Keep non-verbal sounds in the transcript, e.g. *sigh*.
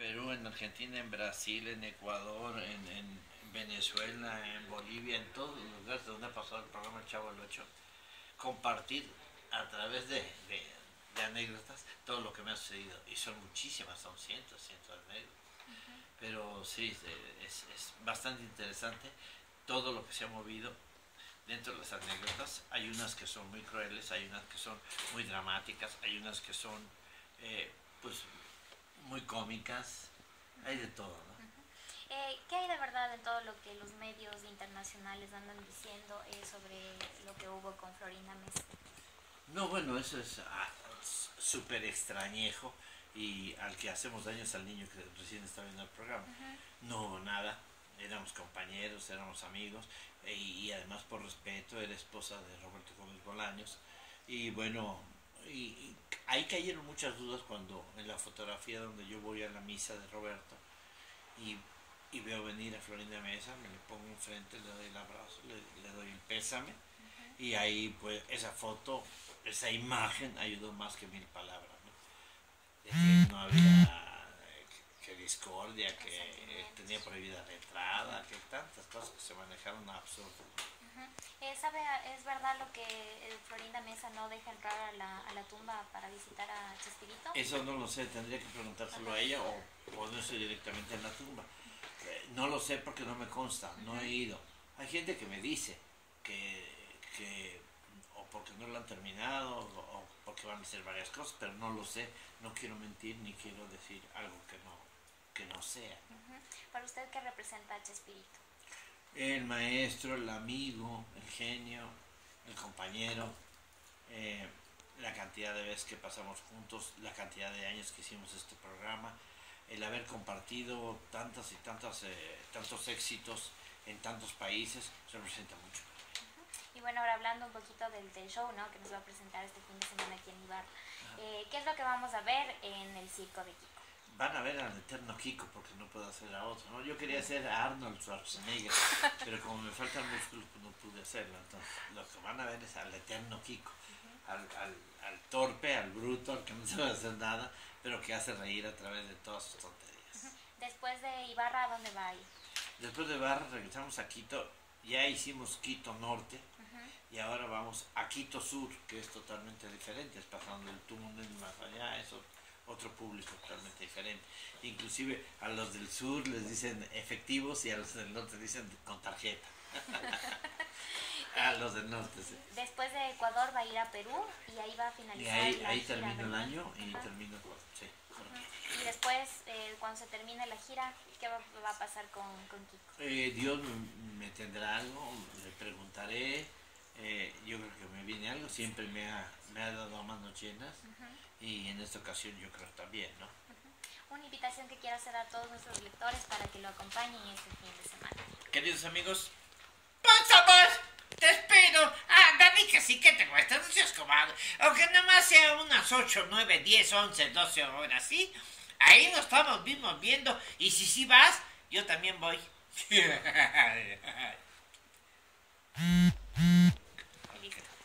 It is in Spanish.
Perú, en Argentina, en Brasil, en Ecuador, en, Venezuela, en Bolivia, en todos los lugares donde ha pasado el programa El Chavo el 8, compartir a través de, anécdotas todo lo que me ha sucedido. Y son muchísimas, son cientos, cientos de anécdotas. Pero sí, es, es bastante interesante todo lo que se ha movido dentro de las anécdotas. Hay unas que son muy crueles, hay unas que son muy dramáticas, hay unas que son eh, pues muy cómicas, hay de todo, ¿no? Eh, ¿Qué hay de verdad en todo lo que los medios internacionales andan diciendo eh, sobre lo que hubo con Florina Mesa? No, bueno, eso es ah, súper extrañejo y al que hacemos daños al niño que recién está viendo el programa. No hubo nada, éramos compañeros, éramos amigos y, además por respeto era esposa de Roberto Gómez Bolaños y bueno, y, ahí cayeron muchas dudas cuando en la fotografía donde yo voy a la misa de Roberto y, veo venir a Florinda Mesa, me le pongo enfrente, le doy el abrazo, le, doy el pésame y ahí pues esa foto, esa imagen ayudó más que mil palabras. ¿no? que no había que discordia, que tenía prohibida la entrada, que tantas cosas que se manejaron absurdas. Eh, ¿Sabe, ¿Es verdad lo que Florinda Mesa no deja entrar a la, a la tumba para visitar a Chespirito? Eso no lo sé, tendría que preguntárselo a ella o ponerse directamente en la tumba. Eh, no lo sé porque no me consta, no he ido. Hay gente que me dice que, que o porque no lo han terminado o, porque van a hacer varias cosas, pero no lo sé, no quiero mentir ni quiero decir algo que no, que no sea. ¿Para usted qué representa a Chespirito? El maestro, el amigo, el genio, el compañero, eh, la cantidad de veces que pasamos juntos, la cantidad de años que hicimos este programa, el haber compartido tantas y tantas, eh, tantos éxitos en tantos países, representa mucho. Y bueno, ahora hablando un poquito del, show ¿no? que nos va a presentar este fin de semana aquí en Ibar, eh, ¿qué es lo que vamos a ver en el circo de Kiko? Van a ver al eterno Kiko porque no puedo hacer a otro. ¿no? Yo quería hacer a Arnold Schwarzenegger, *laughs* pero como me faltan músculos pues no pude hacerlo. Entonces lo que van a ver es al eterno Kiko, al, al, torpe, al bruto, al que no sabe hacer nada, pero que hace reír a través de todas sus tonterías. Después de Ibarra, ¿a dónde va a ir? Después de Ibarra regresamos a Quito, ya hicimos Quito Norte. Y ahora vamos a Quito Sur, que es totalmente diferente, es pasando el túnel más allá, eso otro público totalmente diferente. Inclusive a los del sur les dicen efectivos y a los del norte dicen con tarjeta. *laughs* a los del norte, Después de Ecuador va a ir a Perú y ahí va a finalizar. Y ahí, ahí termina el año y termina sí. Y después, eh, cuando se termine la gira, ¿qué va, a pasar con, con Kiko? Eh, Dios me, tendrá algo, le preguntaré. Eh, yo creo que me viene algo, siempre me ha, me ha dado manos llenas y en esta ocasión yo creo también, ¿no? Una invitación que quiero hacer a todos nuestros lectores para que lo acompañen este fin de semana. Queridos amigos, ¡Pasamos! ¡Te espero! Anda, di que sí que te cuesta, no seas cobarde. Aunque nomás sea unas 8, 9, 10, 11, 12 horas, ¿sí? Ahí nos estamos mismos viendo. Y si sí vas, yo también voy. *laughs*